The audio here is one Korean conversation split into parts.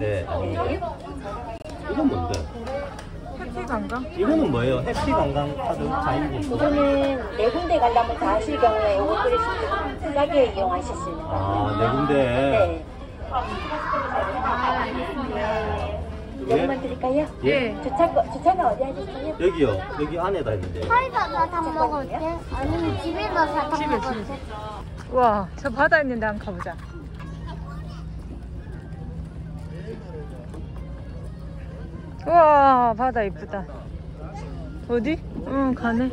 네, 아닙니다. 이건 뭔데? 해피 관광? 이거는 뭐예요? 해피 관광 카드 있어? 이거는 네 군데 가려면 다 하실 경우에 요것들을 싸게 이용하실 수 있는. 아, 네 군데. 네. 예? 이것만 드릴까요? 예. 주차가, 주차가 어디 하셨어요? 여기요. 여기 안에다 있는데. 파이버가 다 먹을게? 아니면 집에서 다 집에, 먹을게? 집에. 와, 저 바다 있는데 한번 가보자. 우와, 바다 이쁘다. 어디? 응, 가네.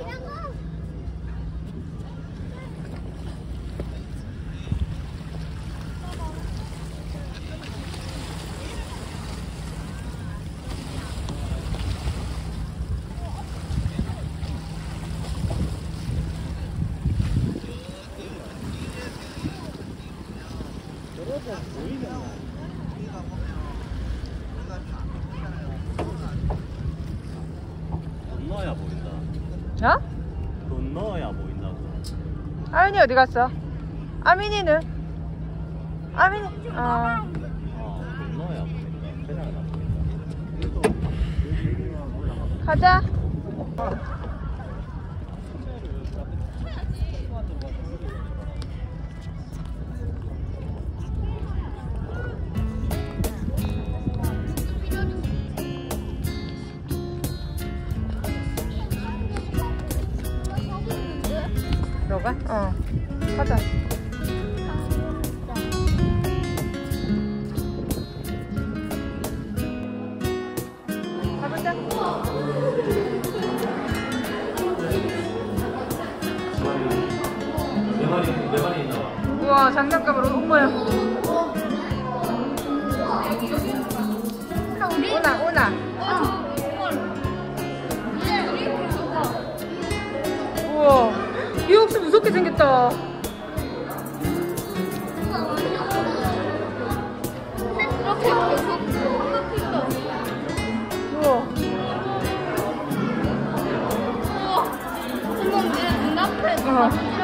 건너야 보인다. 어? 건너야 보인다고. 아민이 어디 갔어? 아민이는? 아민이, 아. 가자. 들어가? 어. 가자. 가보자. 우와 장난감으로 엄마야 오나 오나 이 혹시 무섭게 생겼다 우와 어. 이게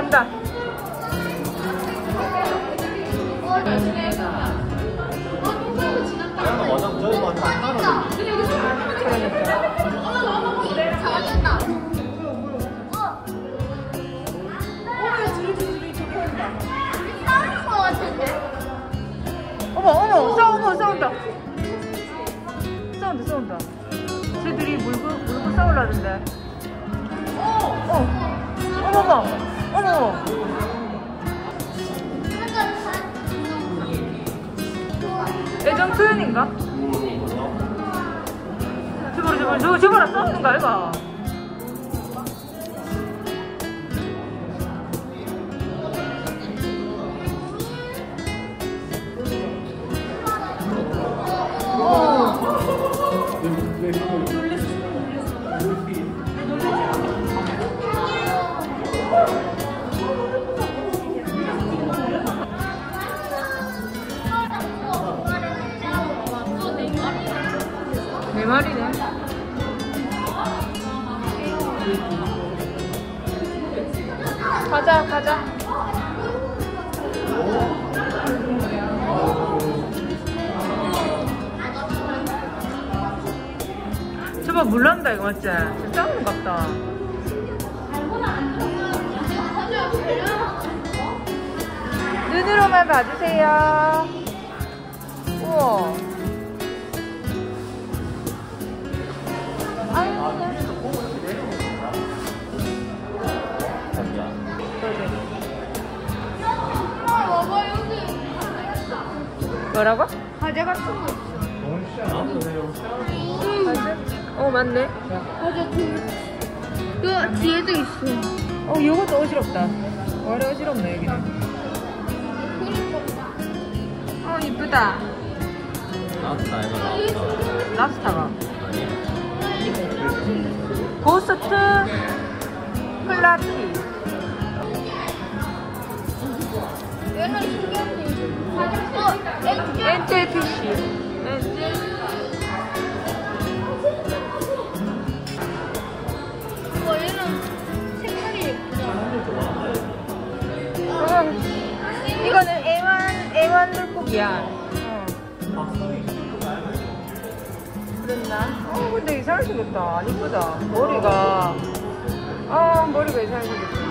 간다 저거라 싸우는 거 아이가 네 마리네 가자 가자. 저봐 물난다 이거 맞지? 저 작은 것 같다. 눈으로만 봐주세요. 우와. 자기 뭐라고? 과자 같은 거 맞아? 어 맞네 과자 그, 그 뒤에도 있어. 어 요것도 어지럽다 머리 어지럽네 여기는 어 이쁘다 나스타 이거 나스타 랍스타가. 고스트 클라티. 얘는 신기한데. 엔젤. 이상하게 생겼다. 안 이쁘다. 머리가. 아, 머리가 이상하게 생겼다.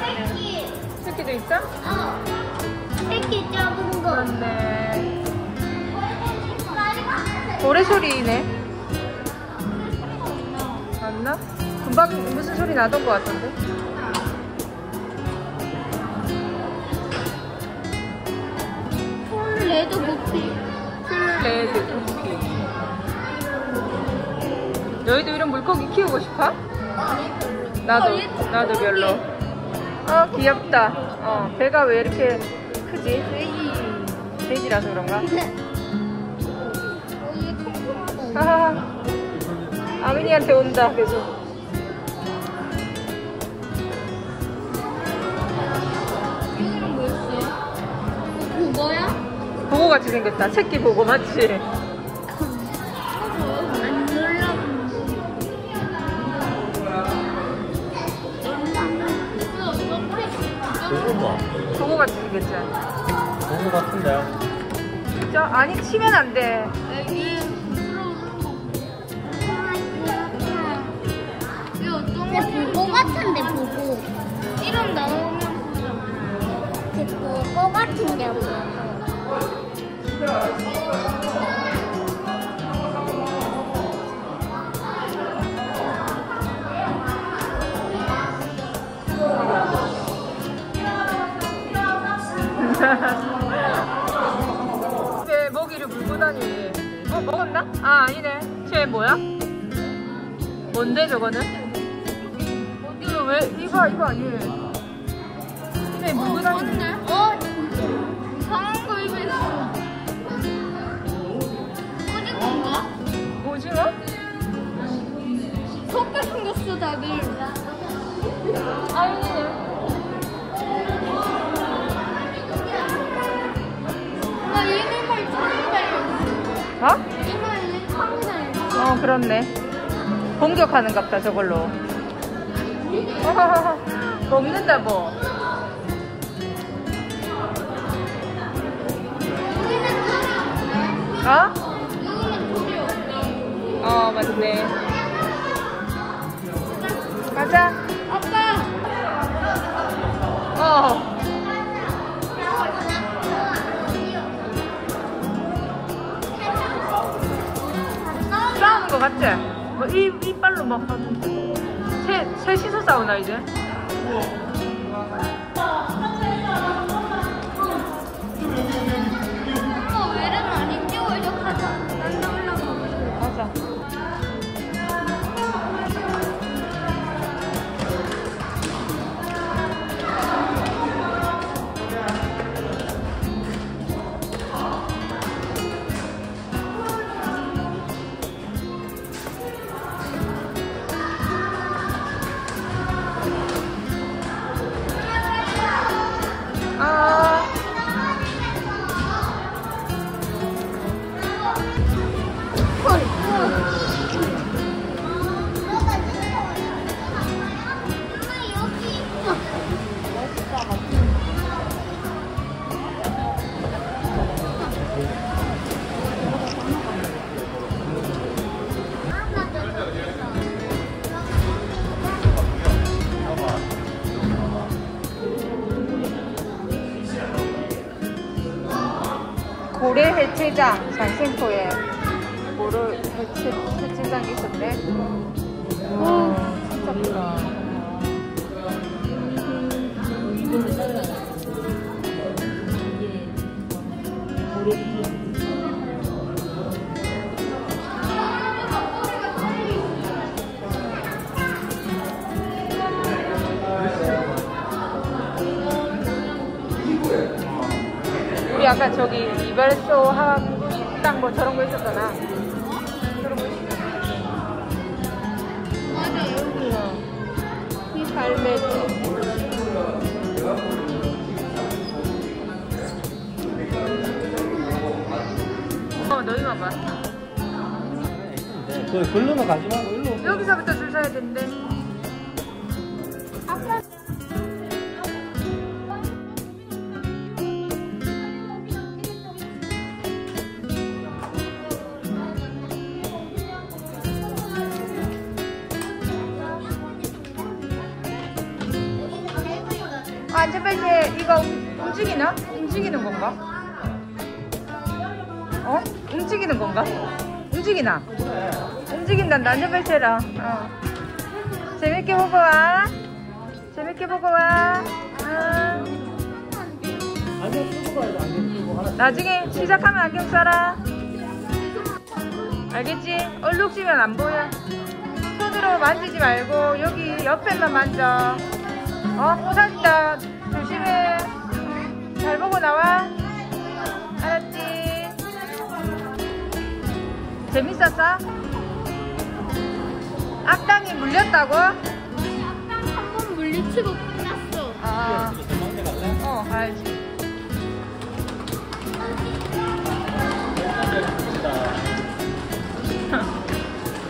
새끼. 새끼도 있어? 어. 새끼 작은 거. 그렇네. 고래 소리네. 맞나? 금방 무슨 소리 나던 것 같던데? Full red 구피. Full red 구피. 너희도 이런 물고기 키우고 싶어? 나도, 나도 별로. 어, 귀엽다. 어, 배가 왜 이렇게 크지? 돼지, 돼지라서 그런가? 어, 얘 통통하다. 하하하. 아민이한테 온다, 계속. 이거는 뭐였어? 뭐야? 보고 같이 생겼다. 새끼 보고 맞지? 보고 같이 생겼지? 고구 같은데요? 진짜? 아니, 치면 안 돼. 여기 이거 어떤 거? 보고 같은데 보고 이름 나오면 그 보고 같은데 보고 뭔데, 저거는? 이거 왜, 이거, 이거, 얘. 쟤 물고 다니네. 어? 거 입에 있어 오징어인가? 오징어? 속게 생겼어 다들 아니네. 나 얘네만 창이 달렸어 어? 얘네 창이 달렸어 어, 그렇네. 공격하는 갑다, 저걸로. 먹는다, 뭐. 어? 어, 맞네. 가자. 아 이빨로 막 하던데. 새, 셋이서 싸우나, 이제? 네, 고래 해체장 장생포에 고래 해체, 해체장이 있었네 오 음, 진짜 크다 우리 아까 저기 이발소 하고 식당 뭐 저런 거 있었잖아. 저런 거 있었잖아. 맞아 여기. 이 갈매기. 어, 너희만 봐. 그 글로는 가지 말고 일로. 여기서부터 줄 서야 된대. 안전벨트 이거 움직이나? 움직이는 건가? 어? 움직이는 건가? 움직이나? 움직인단다. 안전벨트 해라. 어. 재밌게 보고 와. 재밌게 보고 와. 하나 나중에 시작하면 안경 써라. 알겠지? 얼룩 지면 안 보여. 손으로 만지지 말고 여기 옆에만 만져. 어? 호산다. 나와. 알았지? 재밌었어? 악당이 물렸다고? 한번 물리치고 끝났어. 아? 어, 알지.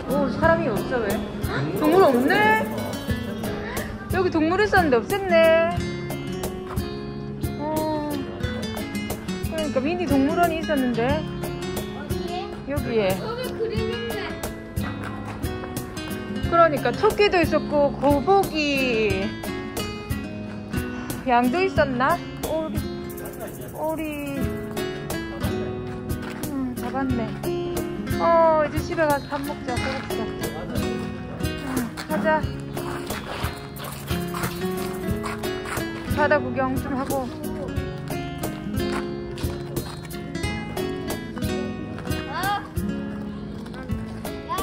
오, 사람이 없어, 왜? 동물 없네? 여기 동물 있었는데 없앴네. 그러니까 미니 동물원이 있었는데, 어디에? 여기에. 여기 그림 있네. 그러니까 토끼도 있었고, 거북이, 양도 있었나? 오리, 오리, 음, 잡았네. 어, 이제 집에 가서 밥 먹자, 배고프다. 응, 가자. 바다 구경 좀 하고.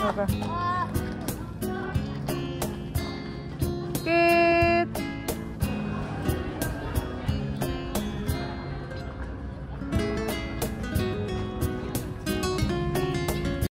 아. 봐봐. 아.